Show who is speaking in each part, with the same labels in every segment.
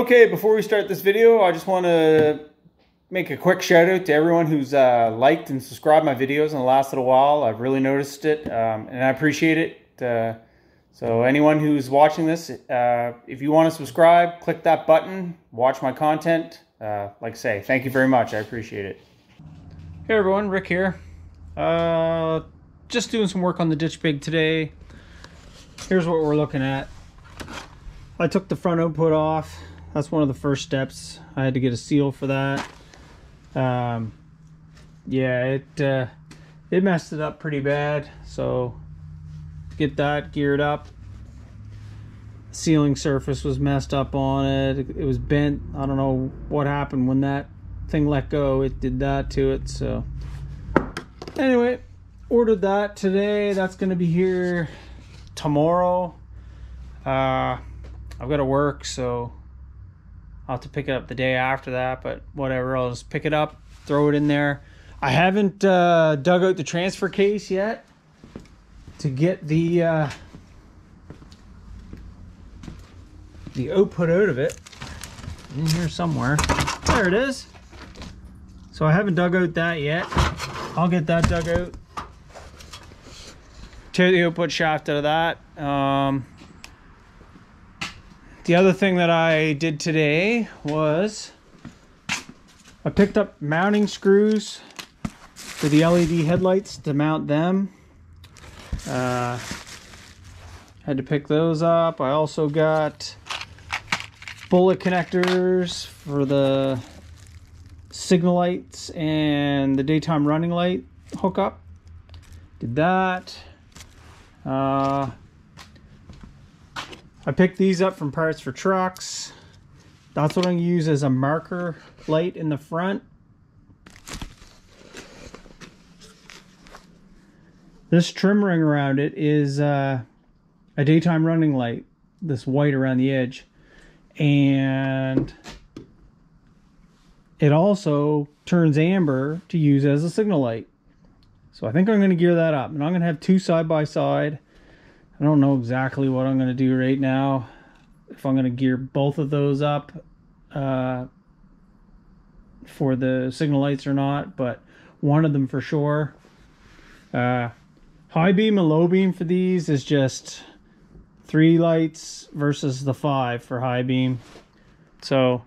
Speaker 1: Okay, before we start this video, I just want to make a quick shout out to everyone who's uh, liked and subscribed my videos in the last little while. I've really noticed it, um, and I appreciate it. Uh, so anyone who's watching this, uh, if you want to subscribe, click that button, watch my content. Uh, like I say, thank you very much. I appreciate it. Hey everyone, Rick here. Uh, just doing some work on the ditch pig today. Here's what we're looking at. I took the front output off that's one of the first steps. I had to get a seal for that. Um, yeah, it uh, it messed it up pretty bad. So get that geared up. Sealing surface was messed up on it. It was bent. I don't know what happened when that thing let go. It did that to it. So anyway, ordered that today. That's gonna be here tomorrow. Uh, I've got to work, so I'll have to pick it up the day after that, but whatever. I'll just pick it up, throw it in there. I haven't uh, dug out the transfer case yet to get the uh, the output out of it. In here somewhere. There it is. So I haven't dug out that yet. I'll get that dug out. Tear the output shaft out of that. Um, the other thing that I did today was I picked up mounting screws for the LED headlights to mount them. Uh, had to pick those up. I also got bullet connectors for the signal lights and the daytime running light hookup. Did that. Uh, I picked these up from Parts for Trucks. That's what I'm going to use as a marker light in the front. This trim ring around it is uh, a daytime running light, this white around the edge. And it also turns amber to use as a signal light. So I think I'm going to gear that up. And I'm going to have two side by side. I don't know exactly what I'm going to do right now. If I'm going to gear both of those up uh, for the signal lights or not, but one of them for sure. Uh, high beam and low beam for these is just three lights versus the five for high beam. So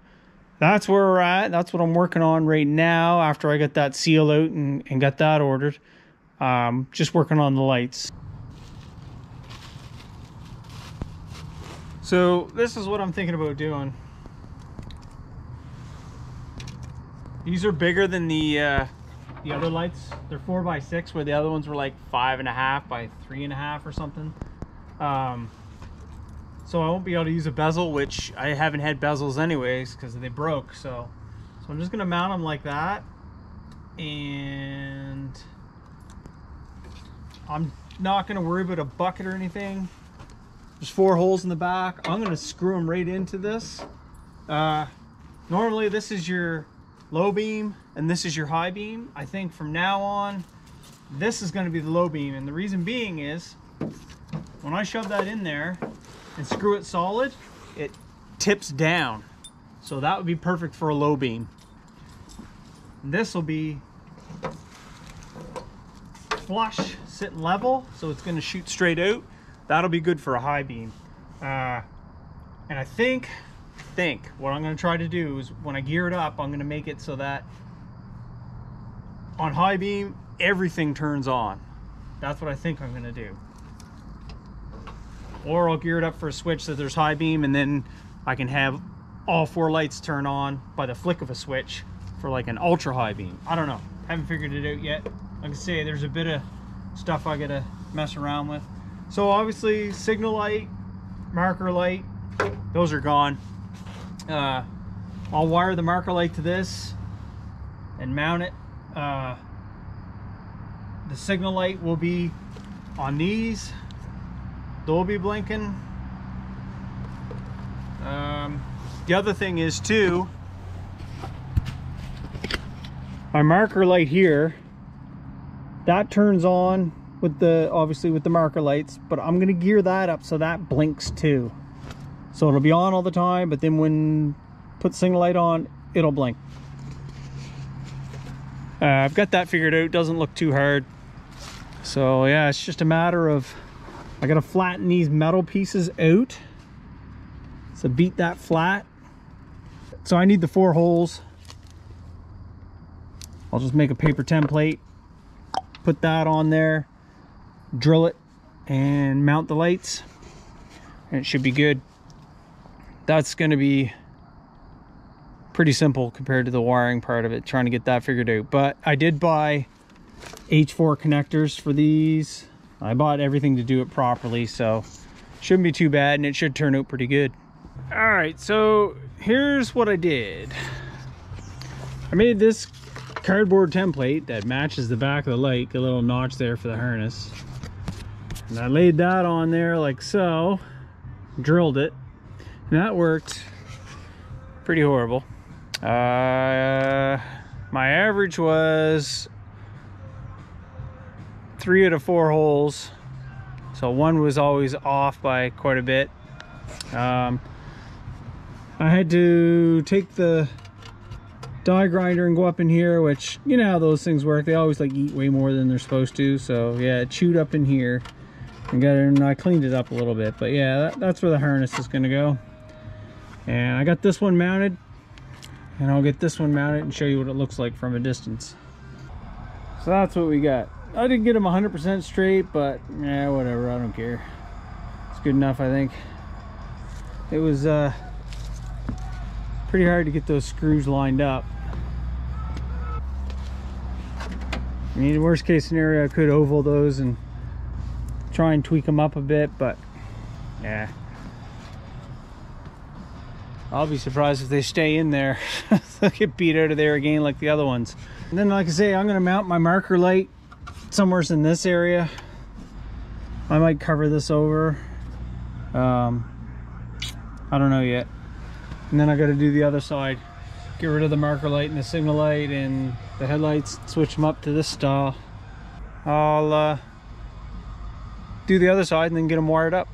Speaker 1: that's where we're at. That's what I'm working on right now after I get that seal out and, and get that ordered. Um, just working on the lights. So this is what I'm thinking about doing. These are bigger than the uh, the other lights. They're four by six, where the other ones were like five and a half by three and a half or something. Um, so I won't be able to use a bezel, which I haven't had bezels anyways because they broke. So, so I'm just gonna mount them like that, and I'm not gonna worry about a bucket or anything. There's four holes in the back. I'm gonna screw them right into this. Uh, normally this is your low beam and this is your high beam. I think from now on, this is gonna be the low beam. And the reason being is, when I shove that in there and screw it solid, it tips down. So that would be perfect for a low beam. This will be flush, sitting level, so it's gonna shoot straight out. That'll be good for a high beam. Uh, and I think, think what I'm going to try to do is when I gear it up, I'm going to make it so that on high beam, everything turns on. That's what I think I'm going to do. Or I'll gear it up for a switch that there's high beam and then I can have all four lights turn on by the flick of a switch for like an ultra high beam. I don't know. Haven't figured it out yet. Like I say, there's a bit of stuff I gotta mess around with. So obviously signal light, marker light, those are gone. Uh, I'll wire the marker light to this and mount it. Uh, the signal light will be on these. They'll be blinking. Um, the other thing is too, my marker light here, that turns on with the obviously with the marker lights but I'm gonna gear that up so that blinks too so it'll be on all the time but then when put single light on, it'll blink. Uh, I've got that figured out, doesn't look too hard. So yeah, it's just a matter of, I gotta flatten these metal pieces out. So beat that flat. So I need the four holes. I'll just make a paper template, put that on there, drill it, and mount the lights. And it should be good. That's gonna be pretty simple compared to the wiring part of it, trying to get that figured out. But I did buy H4 connectors for these. I bought everything to do it properly, so shouldn't be too bad and it should turn out pretty good. All right, so here's what I did. I made this cardboard template that matches the back of the light, a little notch there for the harness. And I laid that on there like so, drilled it, and that worked pretty horrible. Uh, my average was three out of four holes. So one was always off by quite a bit. Um, I had to take the die grinder and go up in here, which, you know how those things work. They always like eat way more than they're supposed to. So yeah, it chewed up in here and got it, and I cleaned it up a little bit. But yeah, that, that's where the harness is gonna go. And I got this one mounted and I'll get this one mounted and show you what it looks like from a distance. So that's what we got. I didn't get them 100% straight, but yeah, whatever, I don't care. It's good enough, I think. It was uh, pretty hard to get those screws lined up. I mean, worst case scenario, I could oval those and try and tweak them up a bit, but yeah. I'll be surprised if they stay in there. They'll get beat out of there again like the other ones. And then like I say, I'm gonna mount my marker light somewhere's in this area. I might cover this over. Um, I don't know yet. And then I gotta do the other side. Get rid of the marker light and the signal light and the headlights, switch them up to this style. I'll uh, do the other side and then get them wired up.